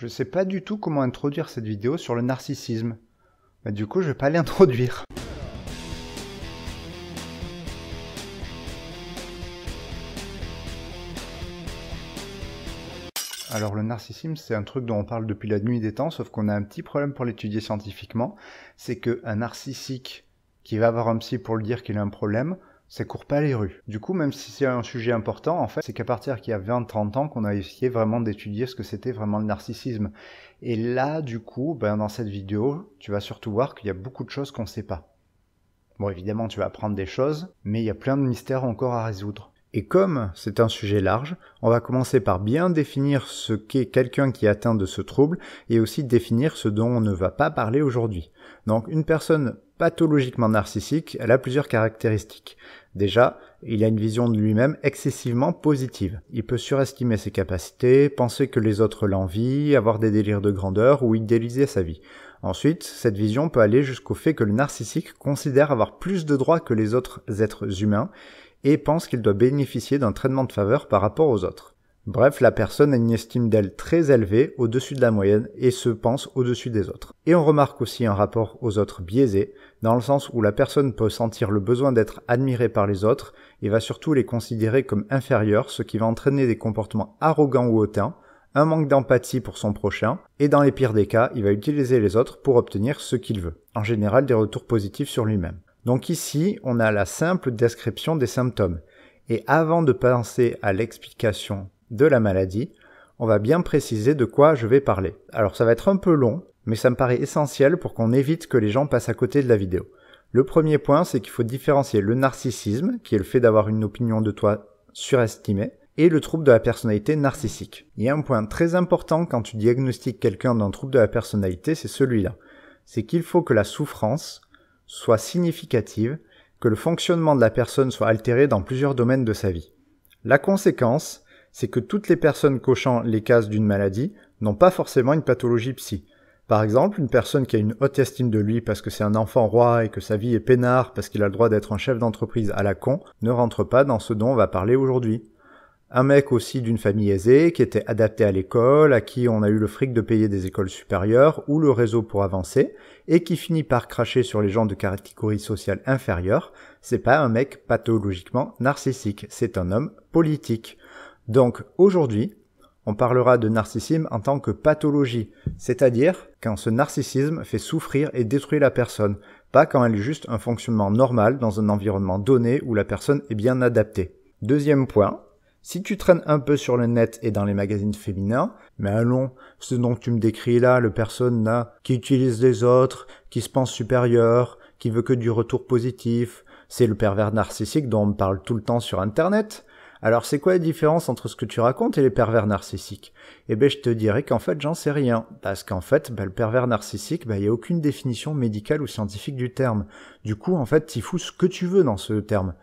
Je sais pas du tout comment introduire cette vidéo sur le narcissisme. Bah, du coup, je vais pas l'introduire. Alors le narcissisme, c'est un truc dont on parle depuis la nuit des temps, sauf qu'on a un petit problème pour l'étudier scientifiquement, c'est qu'un narcissique qui va avoir un psy pour le dire qu'il a un problème, ça court pas les rues. Du coup, même si c'est un sujet important, en fait, c'est qu'à partir qu'il y a 20-30 ans qu'on a essayé vraiment d'étudier ce que c'était vraiment le narcissisme. Et là, du coup, ben, dans cette vidéo, tu vas surtout voir qu'il y a beaucoup de choses qu'on sait pas. Bon, évidemment, tu vas apprendre des choses, mais il y a plein de mystères encore à résoudre. Et comme c'est un sujet large, on va commencer par bien définir ce qu'est quelqu'un qui est atteint de ce trouble et aussi définir ce dont on ne va pas parler aujourd'hui. Donc une personne pathologiquement narcissique, elle a plusieurs caractéristiques. Déjà, il a une vision de lui-même excessivement positive. Il peut surestimer ses capacités, penser que les autres l'envient, avoir des délires de grandeur ou idéaliser sa vie. Ensuite, cette vision peut aller jusqu'au fait que le narcissique considère avoir plus de droits que les autres êtres humains et pense qu'il doit bénéficier d'un traitement de faveur par rapport aux autres. Bref, la personne a une estime d'elle très élevée, au-dessus de la moyenne, et se pense au-dessus des autres. Et on remarque aussi un rapport aux autres biaisé, dans le sens où la personne peut sentir le besoin d'être admirée par les autres, et va surtout les considérer comme inférieurs, ce qui va entraîner des comportements arrogants ou hautains, un manque d'empathie pour son prochain, et dans les pires des cas, il va utiliser les autres pour obtenir ce qu'il veut. En général, des retours positifs sur lui-même. Donc ici, on a la simple description des symptômes. Et avant de penser à l'explication de la maladie, on va bien préciser de quoi je vais parler. Alors ça va être un peu long, mais ça me paraît essentiel pour qu'on évite que les gens passent à côté de la vidéo. Le premier point, c'est qu'il faut différencier le narcissisme, qui est le fait d'avoir une opinion de toi surestimée, et le trouble de la personnalité narcissique. Il y a un point très important quand tu diagnostiques quelqu'un d'un trouble de la personnalité, c'est celui-là. C'est qu'il faut que la souffrance soit significative, que le fonctionnement de la personne soit altéré dans plusieurs domaines de sa vie. La conséquence, c'est que toutes les personnes cochant les cases d'une maladie n'ont pas forcément une pathologie psy. Par exemple, une personne qui a une haute estime de lui parce que c'est un enfant roi et que sa vie est peinard parce qu'il a le droit d'être un chef d'entreprise à la con, ne rentre pas dans ce dont on va parler aujourd'hui. Un mec aussi d'une famille aisée, qui était adapté à l'école, à qui on a eu le fric de payer des écoles supérieures ou le réseau pour avancer, et qui finit par cracher sur les gens de catégorie sociale inférieure, c'est pas un mec pathologiquement narcissique, c'est un homme politique. Donc aujourd'hui, on parlera de narcissisme en tant que pathologie, c'est-à-dire quand ce narcissisme fait souffrir et détruire la personne, pas quand elle est juste un fonctionnement normal dans un environnement donné où la personne est bien adaptée. Deuxième point, si tu traînes un peu sur le net et dans les magazines féminins, mais allons, ce dont tu me décris là, le personne là, qui utilise les autres, qui se pense supérieur, qui veut que du retour positif, c'est le pervers narcissique dont on parle tout le temps sur internet. Alors c'est quoi la différence entre ce que tu racontes et les pervers narcissiques? Eh ben je te dirais qu'en fait j'en sais rien, parce qu'en fait ben, le pervers narcissique, ben, il n'y a aucune définition médicale ou scientifique du terme. Du coup en fait tu fous ce que tu veux dans ce terme.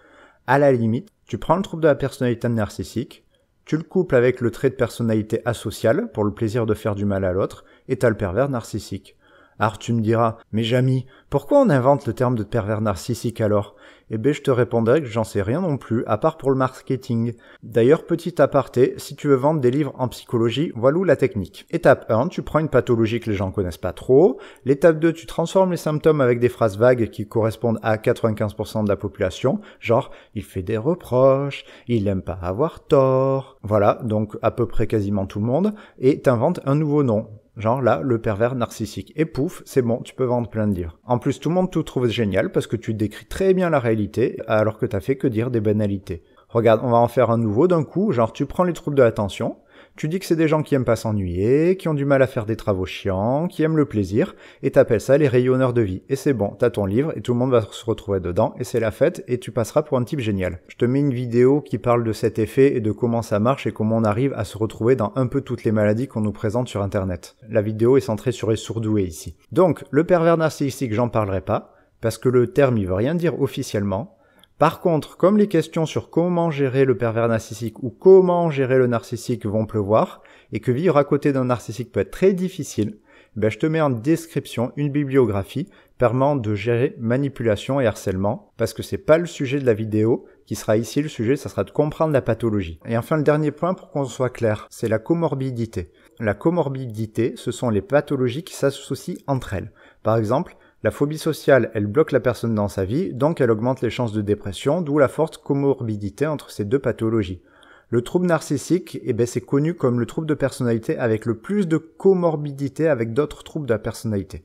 À la limite, tu prends le trouble de la personnalité narcissique, tu le couples avec le trait de personnalité asociale pour le plaisir de faire du mal à l'autre, et t'as le pervers narcissique. Alors tu me diras, mais Jamy, pourquoi on invente le terme de pervers narcissique alors? Eh ben je te répondrai que j'en sais rien non plus, à part pour le marketing. D'ailleurs, petit aparté, si tu veux vendre des livres en psychologie, voilà la technique. Étape 1, tu prends une pathologie que les gens connaissent pas trop. L'étape 2, tu transformes les symptômes avec des phrases vagues qui correspondent à 95% de la population, genre il fait des reproches, il aime pas avoir tort. Voilà, donc à peu près quasiment tout le monde, et t'inventes un nouveau nom. Genre là, le pervers narcissique. Et pouf, c'est bon, tu peux vendre plein de livres. En plus, tout le monde te trouve génial parce que tu décris très bien la réalité alors que t'as fait que dire des banalités. Regarde, on va en faire un nouveau d'un coup, genre tu prends les troubles de l'attention, tu dis que c'est des gens qui aiment pas s'ennuyer, qui ont du mal à faire des travaux chiants, qui aiment le plaisir, et t'appelles ça les rayonneurs de vie. Et c'est bon, t'as ton livre, et tout le monde va se retrouver dedans, et c'est la fête, et tu passeras pour un type génial. Je te mets une vidéo qui parle de cet effet et de comment ça marche et comment on arrive à se retrouver dans un peu toutes les maladies qu'on nous présente sur internet. La vidéo est centrée sur les sourdoués ici. Donc, le pervers narcissique, j'en parlerai pas, parce que le terme il veut rien dire officiellement, par contre, comme les questions sur comment gérer le pervers narcissique ou comment gérer le narcissique vont pleuvoir, et que vivre à côté d'un narcissique peut être très difficile, ben je te mets en description une bibliographie permettant de gérer manipulation et harcèlement, parce que c'est pas le sujet de la vidéo, qui sera ici le sujet, ça sera de comprendre la pathologie. Et enfin, le dernier point pour qu'on soit clair, c'est la comorbidité. la comorbidité, ce sont les pathologies qui s'associent entre elles. Par exemple, la phobie sociale, elle bloque la personne dans sa vie, donc elle augmente les chances de dépression, d'où la forte comorbidité entre ces deux pathologies. Le trouble narcissique, eh ben, c'est connu comme le trouble de personnalité avec le plus de comorbidité avec d'autres troubles de la personnalité.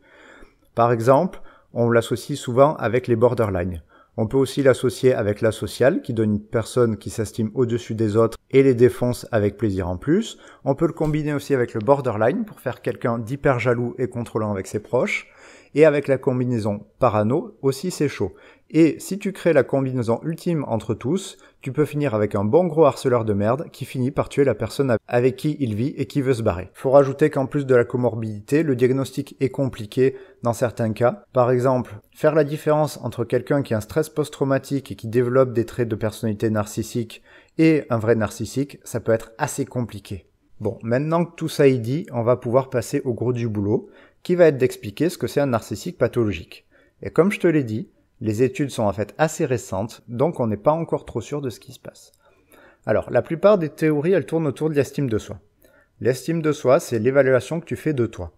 Par exemple, on l'associe souvent avec les borderline. On peut aussi l'associer avec la sociale, qui donne une personne qui s'estime au-dessus des autres et les défonce avec plaisir en plus. On peut le combiner aussi avec le borderline pour faire quelqu'un d'hyper jaloux et contrôlant avec ses proches. Et avec la combinaison parano, aussi c'est chaud. Et si tu crées la combinaison ultime entre tous, tu peux finir avec un bon gros harceleur de merde qui finit par tuer la personne avec qui il vit et qui veut se barrer. Faut rajouter qu'en plus de la comorbidité, le diagnostic est compliqué dans certains cas. Par exemple, faire la différence entre quelqu'un qui a un stress post-traumatique et qui développe des traits de personnalité narcissique et un vrai narcissique, ça peut être assez compliqué. Bon, maintenant que tout ça est dit, on va pouvoir passer au gros du boulot qui va être d'expliquer ce que c'est un narcissique pathologique. Et comme je te l'ai dit, les études sont en fait assez récentes, donc on n'est pas encore trop sûr de ce qui se passe. Alors, la plupart des théories, elles tournent autour de l'estime de soi. L'estime de soi, c'est l'évaluation que tu fais de toi.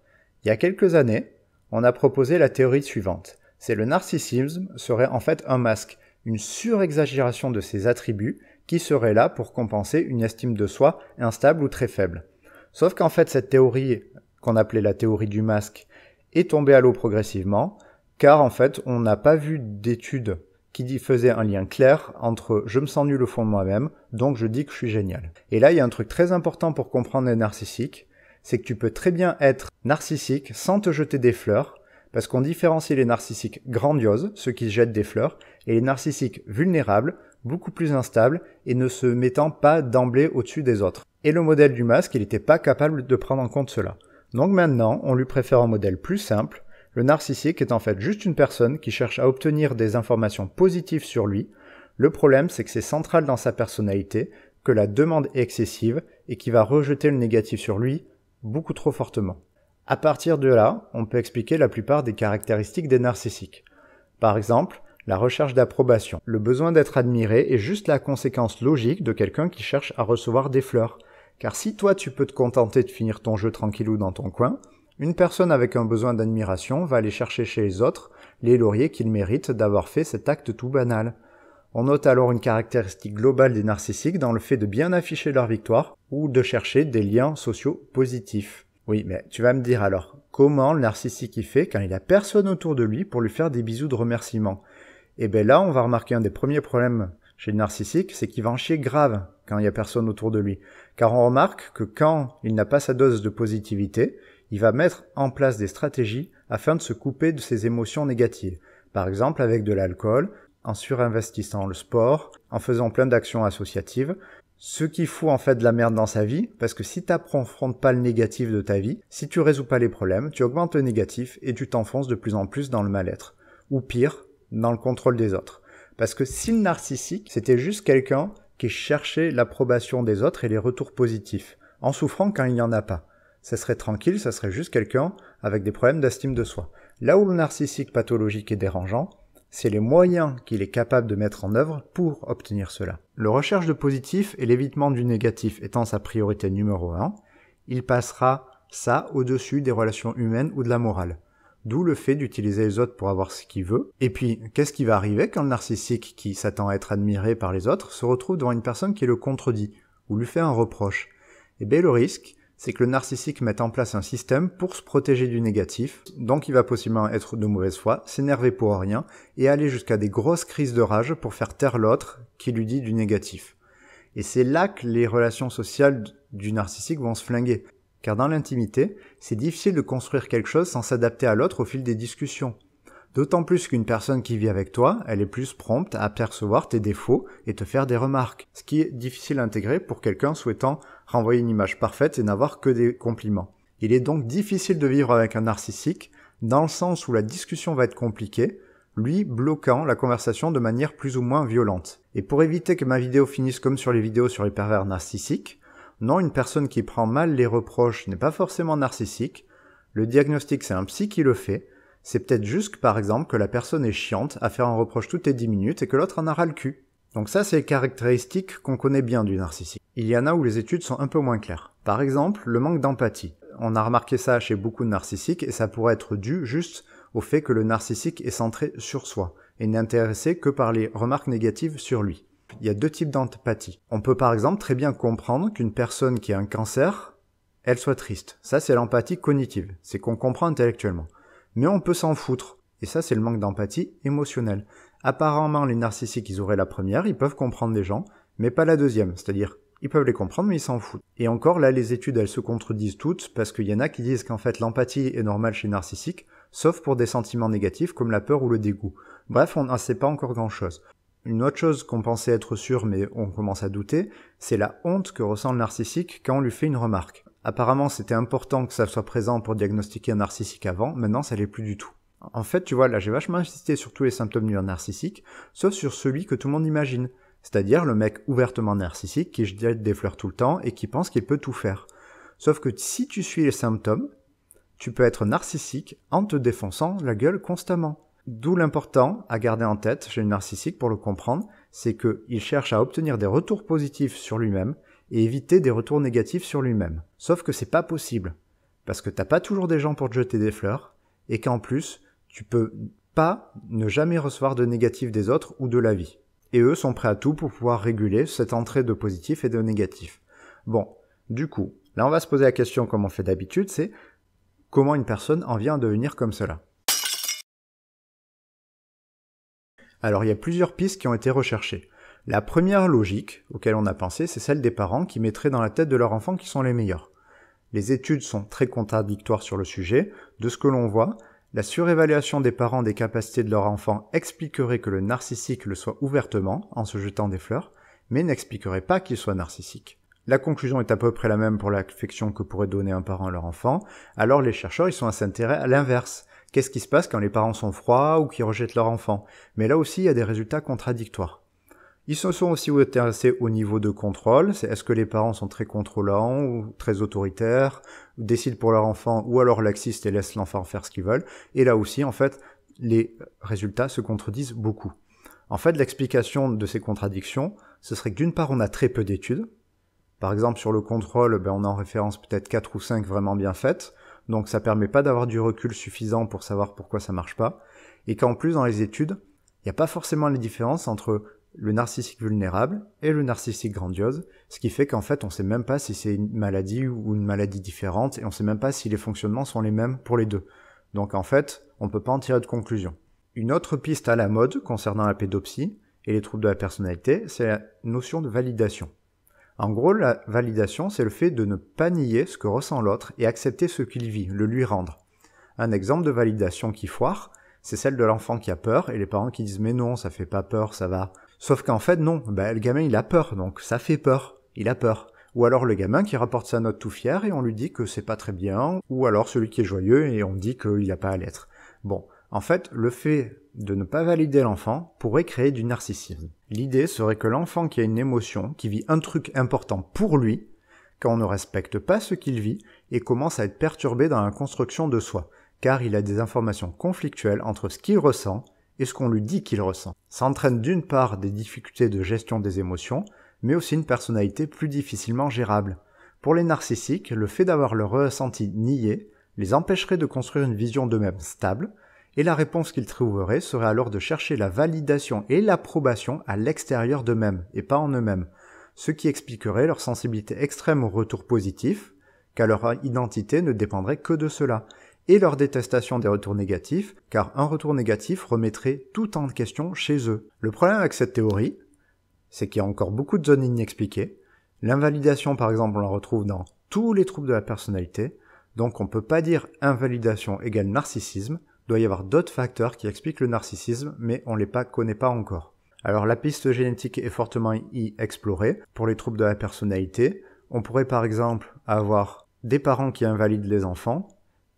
Il y a quelques années, on a proposé la théorie suivante. C'est le narcissisme serait en fait un masque, une surexagération de ses attributs qui serait là pour compenser une estime de soi instable ou très faible. Sauf qu'en fait, cette théorie qu'on appelait la théorie du masque, est tombée à l'eau progressivement, car en fait, on n'a pas vu d'études qui faisaient un lien clair entre je me sens nul au fond de moi-même, donc je dis que je suis génial. Et là, il y a un truc très important pour comprendre les narcissiques, c'est que tu peux très bien être narcissique sans te jeter des fleurs, parce qu'on différencie les narcissiques grandioses, ceux qui jettent des fleurs, et les narcissiques vulnérables, beaucoup plus instables et ne se mettant pas d'emblée au-dessus des autres. Et le modèle du masque, il n'était pas capable de prendre en compte cela. Donc maintenant, on lui préfère un modèle plus simple. Le narcissique est en fait juste une personne qui cherche à obtenir des informations positives sur lui. Le problème, c'est que c'est central dans sa personnalité, que la demande est excessive et qui va rejeter le négatif sur lui beaucoup trop fortement. À partir de là, on peut expliquer la plupart des caractéristiques des narcissiques. Par exemple, la recherche d'approbation. Le besoin d'être admiré est juste la conséquence logique de quelqu'un qui cherche à recevoir des fleurs. Car si toi tu peux te contenter de finir ton jeu tranquillou dans ton coin, une personne avec un besoin d'admiration va aller chercher chez les autres les lauriers qu'ils méritent d'avoir fait cet acte tout banal. On note alors une caractéristique globale des narcissiques dans le fait de bien afficher leur victoire ou de chercher des liens sociaux positifs. Oui, mais tu vas me dire alors, comment le narcissique y fait quand il a personne autour de lui pour lui faire des bisous de remerciement? Eh bien là, on va remarquer un des premiers problèmes chez le narcissique, c'est qu'il va en chier grave quand il y a personne autour de lui. Car on remarque que quand il n'a pas sa dose de positivité, il va mettre en place des stratégies afin de se couper de ses émotions négatives. Par exemple avec de l'alcool, en surinvestissant le sport, en faisant plein d'actions associatives, ce qui fout en fait de la merde dans sa vie, parce que si tu n'affrontes pas le négatif de ta vie, si tu résous pas les problèmes, tu augmentes le négatif et tu t'enfonces de plus en plus dans le mal-être. Ou pire, dans le contrôle des autres. Parce que si le narcissique, c'était juste quelqu'un qui cherchait l'approbation des autres et les retours positifs, en souffrant quand il n'y en a pas. Ça serait tranquille, ça serait juste quelqu'un avec des problèmes d'estime de soi. Là où le narcissique pathologique est dérangeant, c'est les moyens qu'il est capable de mettre en œuvre pour obtenir cela. Le recherche de positif et l'évitement du négatif étant sa priorité numéro un, il passera ça au-dessus des relations humaines ou de la morale. D'où le fait d'utiliser les autres pour avoir ce qu'il veut. Et puis, qu'est-ce qui va arriver quand le narcissique, qui s'attend à être admiré par les autres, se retrouve devant une personne qui le contredit, ou lui fait un reproche? Eh bien, le risque, c'est que le narcissique mette en place un système pour se protéger du négatif, donc il va possiblement être de mauvaise foi, s'énerver pour rien, et aller jusqu'à des grosses crises de rage pour faire taire l'autre qui lui dit du négatif. Et c'est là que les relations sociales du narcissique vont se flinguer car dans l'intimité, c'est difficile de construire quelque chose sans s'adapter à l'autre au fil des discussions. D'autant plus qu'une personne qui vit avec toi, elle est plus prompte à percevoir tes défauts et te faire des remarques, ce qui est difficile à intégrer pour quelqu'un souhaitant renvoyer une image parfaite et n'avoir que des compliments. Il est donc difficile de vivre avec un narcissique, dans le sens où la discussion va être compliquée, lui bloquant la conversation de manière plus ou moins violente. Et pour éviter que ma vidéo finisse comme sur les vidéos sur les pervers narcissiques, non, une personne qui prend mal les reproches n'est pas forcément narcissique. Le diagnostic, c'est un psy qui le fait. C'est peut-être juste, par exemple, que la personne est chiante à faire un reproche toutes les 10 minutes et que l'autre en a ras le cul. Donc ça, c'est les caractéristiques qu'on connaît bien du narcissique. Il y en a où les études sont un peu moins claires. Par exemple, le manque d'empathie. On a remarqué ça chez beaucoup de narcissiques et ça pourrait être dû juste au fait que le narcissique est centré sur soi et n'est intéressé que par les remarques négatives sur lui. Il y a deux types d'empathie. On peut par exemple très bien comprendre qu'une personne qui a un cancer, elle soit triste. Ça, c'est l'empathie cognitive. C'est qu'on comprend intellectuellement. Mais on peut s'en foutre. Et ça, c'est le manque d'empathie émotionnelle. Apparemment, les narcissiques, ils auraient la première, ils peuvent comprendre les gens, mais pas la deuxième. C'est-à-dire, ils peuvent les comprendre, mais ils s'en foutent. Et encore, là, les études, elles se contredisent toutes, parce qu'il y en a qui disent qu'en fait, l'empathie est normale chez les narcissiques, sauf pour des sentiments négatifs comme la peur ou le dégoût. Bref, on n'en sait pas encore grand-chose. Une autre chose qu'on pensait être sûr, mais on commence à douter, c'est la honte que ressent le narcissique quand on lui fait une remarque. Apparemment, c'était important que ça soit présent pour diagnostiquer un narcissique avant, maintenant ça l'est plus du tout. En fait, tu vois, là j'ai vachement insisté sur tous les symptômes du narcissique, sauf sur celui que tout le monde imagine. C'est-à-dire le mec ouvertement narcissique qui jette des fleurs tout le temps et qui pense qu'il peut tout faire. Sauf que si tu suis les symptômes, tu peux être narcissique en te défonçant la gueule constamment. D'où l'important à garder en tête chez le narcissique pour le comprendre, c'est qu'il cherche à obtenir des retours positifs sur lui-même et éviter des retours négatifs sur lui-même. Sauf que c'est pas possible. Parce que t'as pas toujours des gens pour te jeter des fleurs, et qu'en plus, tu peux pas ne jamais recevoir de négatif des autres ou de la vie. Et eux sont prêts à tout pour pouvoir réguler cette entrée de positif et de négatif. Bon, du coup, là on va se poser la question comme on fait d'habitude, c'est comment une personne en vient à devenir comme cela. Alors il y a plusieurs pistes qui ont été recherchées. La première logique auquel on a pensé, c'est celle des parents qui mettraient dans la tête de leur enfant qui sont les meilleurs. Les études sont très contradictoires sur le sujet. De ce que l'on voit, la surévaluation des parents des capacités de leur enfant expliquerait que le narcissique le soit ouvertement, en se jetant des fleurs, mais n'expliquerait pas qu'il soit narcissique. La conclusion est à peu près la même pour l'affection que pourrait donner un parent à leur enfant, alors les chercheurs ils sont à s'intéresser à l'inverse. Qu'est-ce qui se passe quand les parents sont froids ou qui rejettent leur enfant? Mais là aussi il y a des résultats contradictoires. Ils se sont aussi intéressés au niveau de contrôle. C'est est-ce que les parents sont très contrôlants ou très autoritaires, décident pour leur enfant ou alors laxistes et laissent l'enfant faire ce qu'ils veulent. Et là aussi, en fait, les résultats se contredisent beaucoup. En fait, l'explication de ces contradictions, ce serait que d'une part, on a très peu d'études. Par exemple, sur le contrôle, ben, on a en référence peut-être 4 ou 5 vraiment bien faites. Donc ça permet pas d'avoir du recul suffisant pour savoir pourquoi ça marche pas. Et qu'en plus, dans les études, il n'y a pas forcément les différences entre le narcissique vulnérable et le narcissique grandiose, ce qui fait qu'en fait on sait même pas si c'est une maladie ou une maladie différente et on sait même pas si les fonctionnements sont les mêmes pour les deux. Donc en fait, on peut pas en tirer de conclusion. Une autre piste à la mode concernant la pédopsie et les troubles de la personnalité, c'est la notion de validation. En gros, la validation, c'est le fait de ne pas nier ce que ressent l'autre et accepter ce qu'il vit, le lui rendre. Un exemple de validation qui foire, c'est celle de l'enfant qui a peur et les parents qui disent mais non, ça fait pas peur, ça va. Sauf qu'en fait, non, bah, le gamin il a peur, donc ça fait peur, il a peur. Ou alors le gamin qui rapporte sa note tout fier et on lui dit que c'est pas très bien, ou alors celui qui est joyeux et on dit qu'il n'y a pas à l'être. Bon, en fait, le fait de ne pas valider l'enfant pourrait créer du narcissisme. L'idée serait que l'enfant qui a une émotion, qui vit un truc important pour lui, quand on ne respecte pas ce qu'il vit, et commence à être perturbé dans la construction de soi, car il a des informations conflictuelles entre ce qu'il ressent et ce qu'on lui dit qu'il ressent. Ça entraîne d'une part des difficultés de gestion des émotions, mais aussi une personnalité plus difficilement gérable. Pour les narcissiques, le fait d'avoir leur ressenti nié les empêcherait de construire une vision d'eux-mêmes stable, et la réponse qu'ils trouveraient serait alors de chercher la validation et l'approbation à l'extérieur d'eux-mêmes, et pas en eux-mêmes, ce qui expliquerait leur sensibilité extrême au retour positif, car leur identité ne dépendrait que de cela, et leur détestation des retours négatifs, car un retour négatif remettrait tout en question chez eux. Le problème avec cette théorie, c'est qu'il y a encore beaucoup de zones inexpliquées. L'invalidation, par exemple, on la retrouve dans tous les troubles de la personnalité, donc on peut pas dire invalidation égale narcissisme, doit y avoir d'autres facteurs qui expliquent le narcissisme, mais on les pas, connaît pas encore. Alors la piste génétique est fortement y explorée. Pour les troubles de la personnalité, on pourrait par exemple avoir des parents qui invalident les enfants,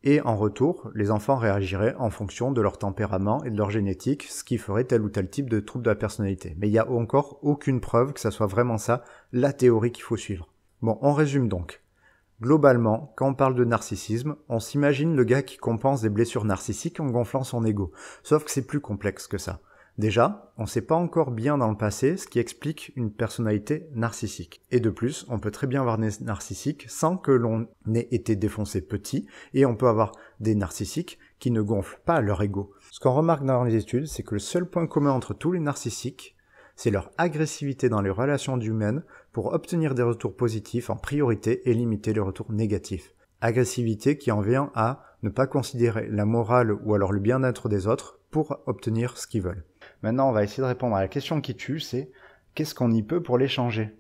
et en retour, les enfants réagiraient en fonction de leur tempérament et de leur génétique, ce qui ferait tel ou tel type de trouble de la personnalité. Mais il n'y a encore aucune preuve que ça soit vraiment ça, la théorie qu'il faut suivre. Bon, on résume donc. Globalement, quand on parle de narcissisme, on s'imagine le gars qui compense des blessures narcissiques en gonflant son ego. Sauf que c'est plus complexe que ça. Déjà, on ne sait pas encore bien dans le passé ce qui explique une personnalité narcissique. Et de plus, on peut très bien avoir des narcissiques sans que l'on ait été défoncé petit, et on peut avoir des narcissiques qui ne gonflent pas leur ego. Ce qu'on remarque dans les études, c'est que le seul point commun entre tous les narcissiques, c'est leur agressivité dans les relations humaines pour obtenir des retours positifs en priorité et limiter les retours négatifs. Agressivité qui en vient à ne pas considérer la morale ou alors le bien-être des autres pour obtenir ce qu'ils veulent. Maintenant, on va essayer de répondre à la question qui tue, c'est qu'est-ce qu'on y peut pour les changer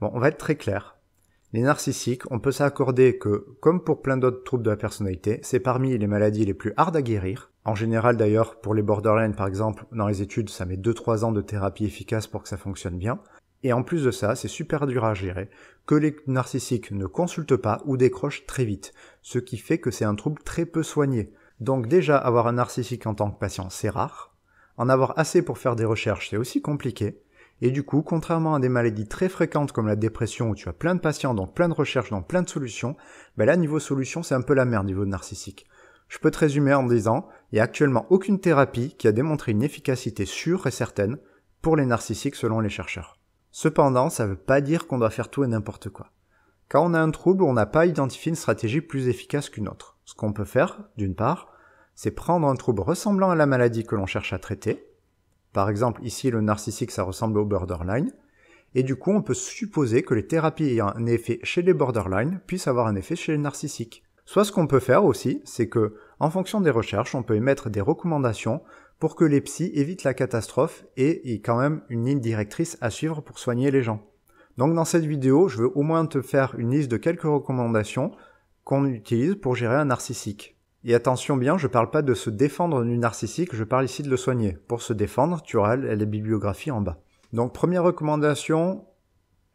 Bon, on va être très clair. Les narcissiques, on peut s'accorder que, comme pour plein d'autres troubles de la personnalité, c'est parmi les maladies les plus hardes à guérir. En général d'ailleurs, pour les borderline par exemple, dans les études, ça met 2-3 ans de thérapie efficace pour que ça fonctionne bien. Et en plus de ça, c'est super dur à gérer, que les narcissiques ne consultent pas ou décrochent très vite, ce qui fait que c'est un trouble très peu soigné. Donc déjà, avoir un narcissique en tant que patient, c'est rare. En avoir assez pour faire des recherches, c'est aussi compliqué. Et du coup, contrairement à des maladies très fréquentes comme la dépression où tu as plein de patients, donc plein de recherches, donc plein de solutions, ben là, niveau solution, c'est un peu la merde niveau narcissique. Je peux te résumer en disant, il n'y a actuellement aucune thérapie qui a démontré une efficacité sûre et certaine pour les narcissiques selon les chercheurs. Cependant, ça ne veut pas dire qu'on doit faire tout et n'importe quoi. Quand on a un trouble, on n'a pas identifié une stratégie plus efficace qu'une autre. Ce qu'on peut faire, d'une part, c'est prendre un trouble ressemblant à la maladie que l'on cherche à traiter. Par exemple, ici, le narcissique, ça ressemble au borderline. Et du coup, on peut supposer que les thérapies ayant un effet chez les borderline puissent avoir un effet chez les narcissiques. Soit ce qu'on peut faire aussi, c'est que, en fonction des recherches, on peut émettre des recommandations pour que les psys évitent la catastrophe et y ait quand même une ligne directrice à suivre pour soigner les gens. Donc dans cette vidéo, je veux au moins te faire une liste de quelques recommandations qu'on utilise pour gérer un narcissique. Et attention bien, je parle pas de se défendre du narcissique, je parle ici de le soigner. Pour se défendre, tu auras les bibliographies en bas. Donc première recommandation,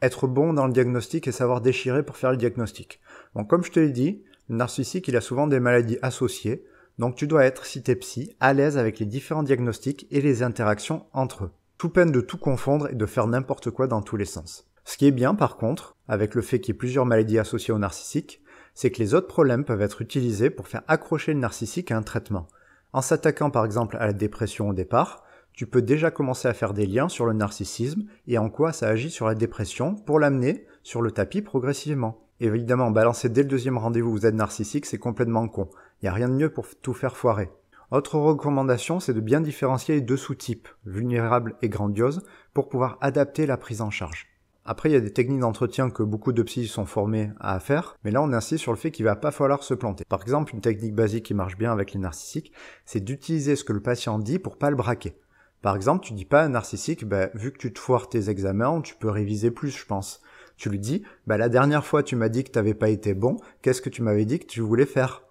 être bon dans le diagnostic et savoir déchirer pour faire le diagnostic. Donc comme je te l'ai dit, narcissique, il a souvent des maladies associées, donc tu dois être, si t'es psy, à l'aise avec les différents diagnostics et les interactions entre eux. Tout peine de tout confondre et de faire n'importe quoi dans tous les sens. Ce qui est bien par contre, avec le fait qu'il y ait plusieurs maladies associées au narcissique, c'est que les autres problèmes peuvent être utilisés pour faire accrocher le narcissique à un traitement. En s'attaquant par exemple à la dépression au départ, tu peux déjà commencer à faire des liens sur le narcissisme et en quoi ça agit sur la dépression pour l'amener sur le tapis progressivement. Évidemment, balancer dès le deuxième rendez-vous vous êtes narcissique, c'est complètement con. Il n'y a rien de mieux pour tout faire foirer. Autre recommandation, c'est de bien différencier les deux sous-types, vulnérables et grandiose, pour pouvoir adapter la prise en charge. Après, il y a des techniques d'entretien que beaucoup de psys sont formés à faire, mais là on insiste sur le fait qu'il va pas falloir se planter. Par exemple, une technique basique qui marche bien avec les narcissiques, c'est d'utiliser ce que le patient dit pour pas le braquer. Par exemple, tu dis pas à un narcissique, bah, vu que tu te foires tes examens, tu peux réviser plus, je pense. Tu lui dis, bah, la dernière fois tu m'as dit que t'avais pas été bon, qu'est-ce que tu m'avais dit que tu voulais faire?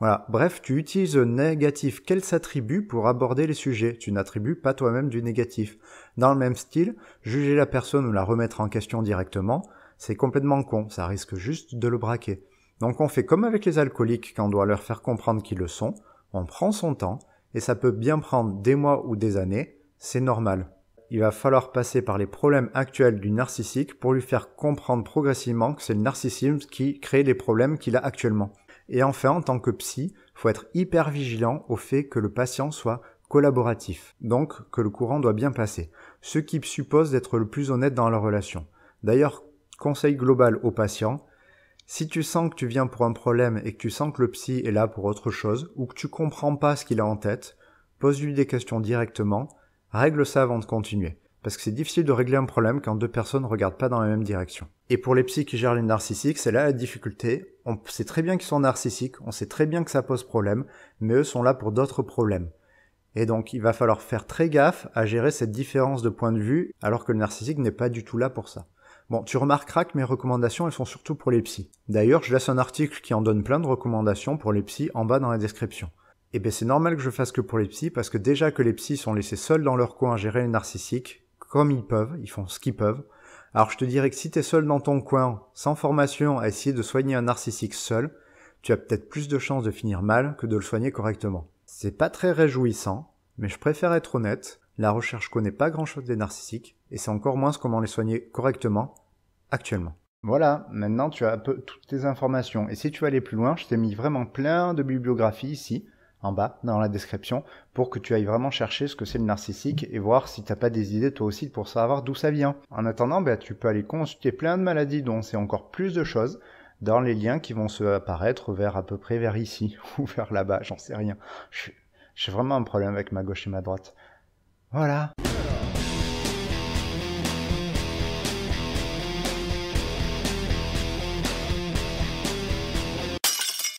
Voilà. Bref, tu utilises le négatif qu'elle s'attribue pour aborder les sujets. Tu n'attribues pas toi-même du négatif. Dans le même style, juger la personne ou la remettre en question directement, c'est complètement con. Ça risque juste de le braquer. Donc on fait comme avec les alcooliques quand on doit leur faire comprendre qu'ils le sont. On prend son temps et ça peut bien prendre des mois ou des années. C'est normal. Il va falloir passer par les problèmes actuels du narcissique pour lui faire comprendre progressivement que c'est le narcissisme qui crée les problèmes qu'il a actuellement. Et enfin, en tant que psy, faut être hyper vigilant au fait que le patient soit collaboratif, donc que le courant doit bien passer, ce qui suppose d'être le plus honnête dans la relation. D'ailleurs, conseil global au patient, si tu sens que tu viens pour un problème et que tu sens que le psy est là pour autre chose, ou que tu comprends pas ce qu'il a en tête, pose-lui des questions directement, règle ça avant de continuer parce que c'est difficile de régler un problème quand deux personnes ne regardent pas dans la même direction. Et pour les psys qui gèrent les narcissiques, c'est là la difficulté. On sait très bien qu'ils sont narcissiques, on sait très bien que ça pose problème, mais eux sont là pour d'autres problèmes. Et donc il va falloir faire très gaffe à gérer cette différence de point de vue, alors que le narcissique n'est pas du tout là pour ça. Bon, tu remarqueras que mes recommandations, elles sont surtout pour les psys. D'ailleurs, je laisse un article qui en donne plein de recommandations pour les psys en bas dans la description. Eh bien c'est normal que je fasse que pour les psys, parce que déjà que les psys sont laissés seuls dans leur coin à gérer les narcissiques, comme ils peuvent, ils font ce qu'ils peuvent. Alors je te dirais que si tu es seul dans ton coin, sans formation, à essayer de soigner un narcissique seul, tu as peut-être plus de chances de finir mal que de le soigner correctement. C'est pas très réjouissant, mais je préfère être honnête, la recherche connaît pas grand chose des narcissiques, et c'est encore moins comment les soigner correctement actuellement. Voilà, maintenant tu as un peu toutes tes informations. Et si tu veux aller plus loin, je t'ai mis vraiment plein de bibliographies ici, en bas dans la description pour que tu ailles vraiment chercher ce que c'est le narcissique et voir si t'as pas des idées toi aussi pour savoir d'où ça vient. En attendant, ben, tu peux aller consulter plein de maladies dont c'est encore plus de choses dans les liens qui vont se apparaître vers à peu près vers ici ou vers là-bas, j'en sais rien. J'ai vraiment un problème avec ma gauche et ma droite. Voilà.